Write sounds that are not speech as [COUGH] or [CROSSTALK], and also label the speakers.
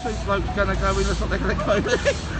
Speaker 1: two blokes going to go in, that's like they're going to go in. [LAUGHS]